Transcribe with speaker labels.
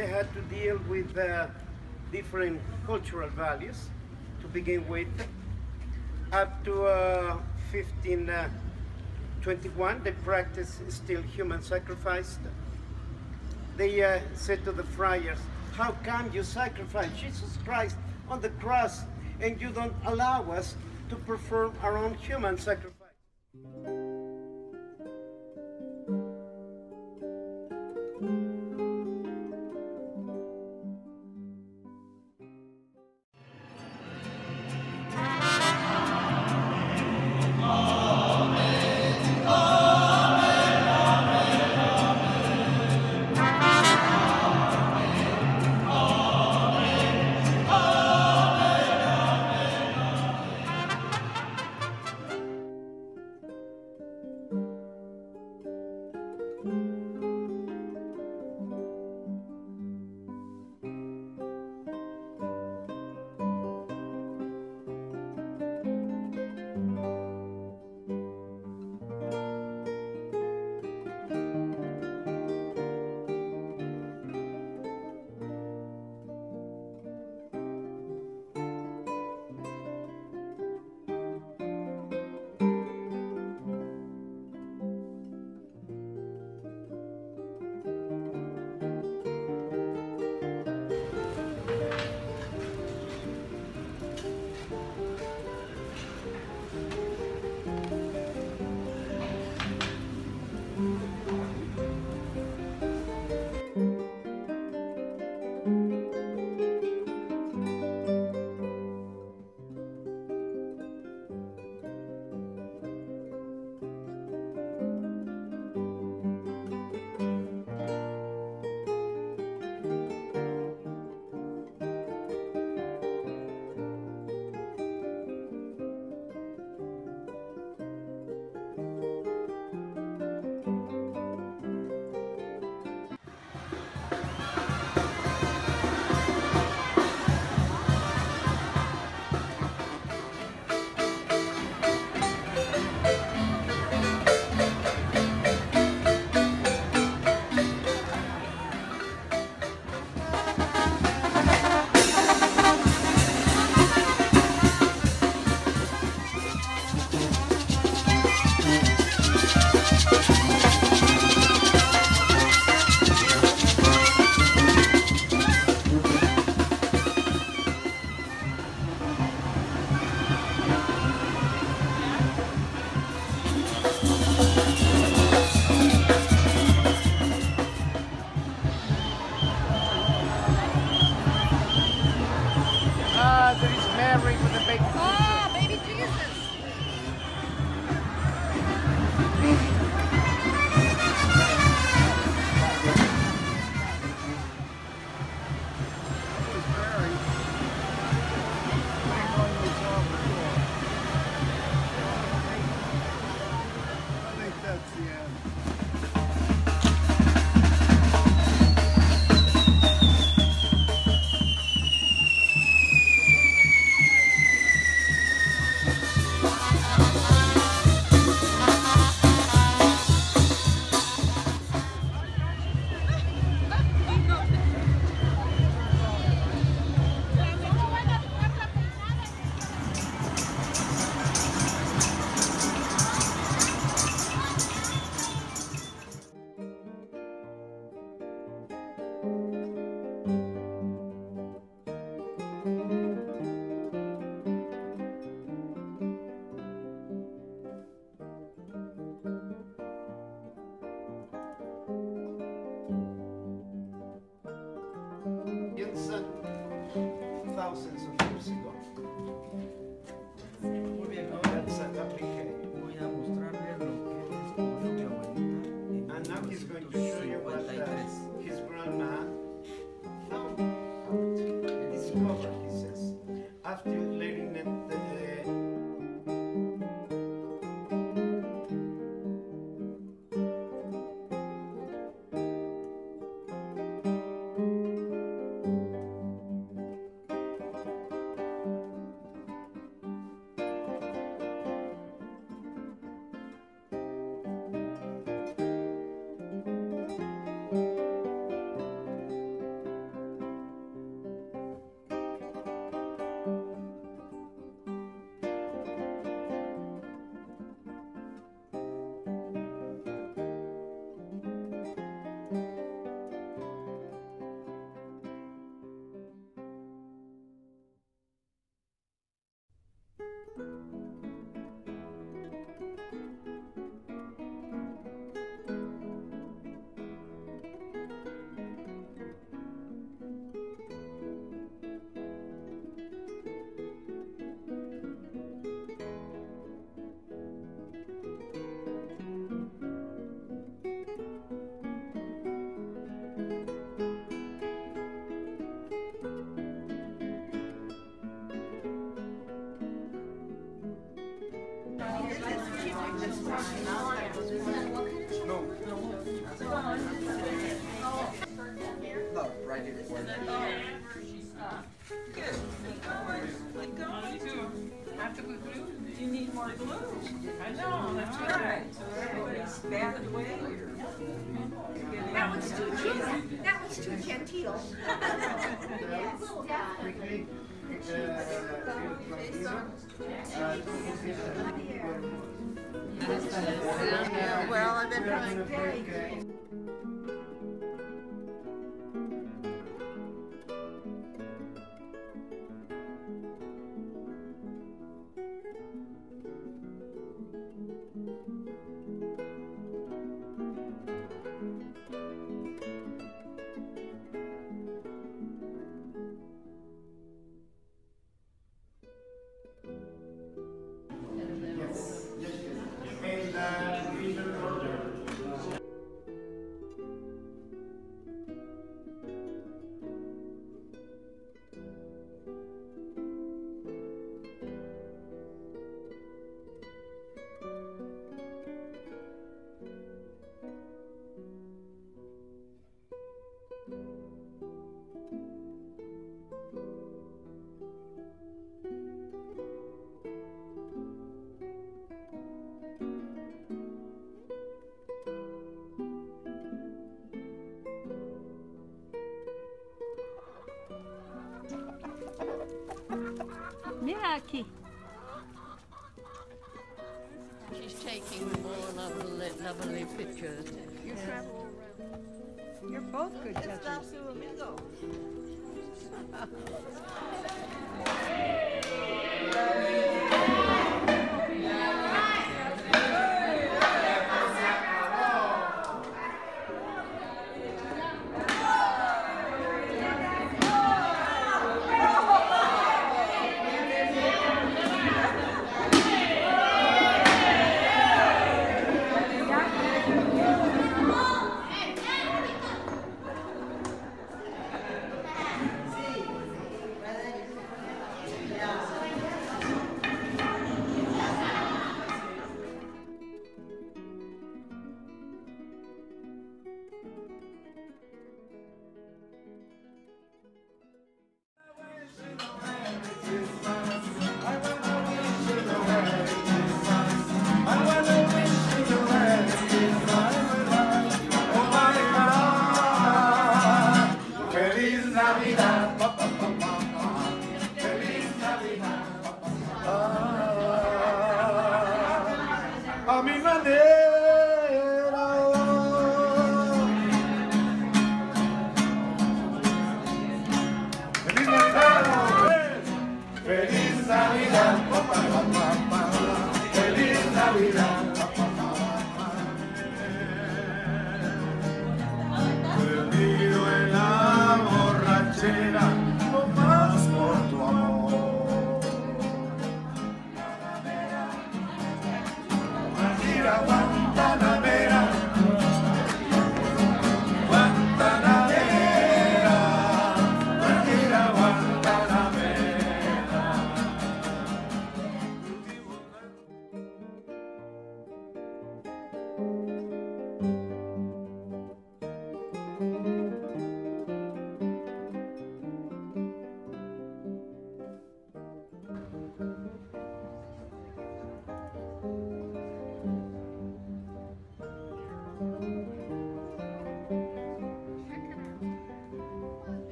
Speaker 1: they had to deal with uh, different cultural values to begin with. Up to uh, 1521, they practiced still human sacrifice. They uh, said to the friars, how come you sacrifice Jesus Christ on the cross and you don't allow us to perform our own human sacrifice?
Speaker 2: Ah, with the baby.
Speaker 1: Years ago. You
Speaker 3: need more glue.
Speaker 4: I know, that's
Speaker 3: All
Speaker 4: what I.
Speaker 3: right, so everybody's batted away here.
Speaker 5: That one's too gen- that one's too genteel.
Speaker 1: Quickly,
Speaker 5: Well, I've been trying.
Speaker 1: And
Speaker 6: Mira.
Speaker 7: She's taking more lovely, lovely pictures.
Speaker 6: You travel around. You're both good judges.
Speaker 2: I want.